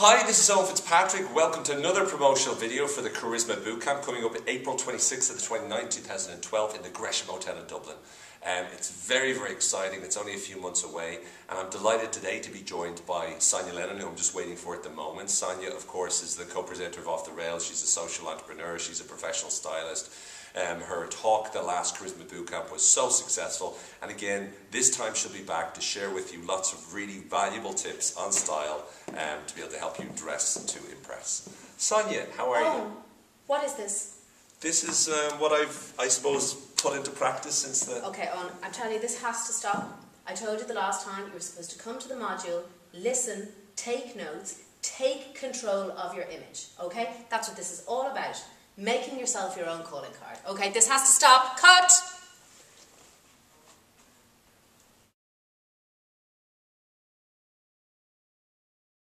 this is Owen Fitzpatrick. Welcome to another promotional video for the Charisma Bootcamp coming up April 26th to the 29th, 2012 in the Gresham Hotel in Dublin. Um, it's very, very exciting. It's only a few months away, and I'm delighted today to be joined by Sonya Lennon, who I'm just waiting for at the moment. Sonya, of course, is the co-presenter of Off the Rails. She's a social entrepreneur. She's a professional stylist. Um, her talk, the last Charisma Bootcamp, was so successful, and again, this time she'll be back to share with you lots of really valuable tips on style um, to be able to help you dress to impress. Sonya, how are oh, you? What is this? This is um, what I've, I suppose, put into practice since the. Okay, on. I'm telling you, this has to stop. I told you the last time you were supposed to come to the module, listen, take notes, take control of your image. Okay? That's what this is all about. Making yourself your own calling card. Okay, this has to stop. Cut!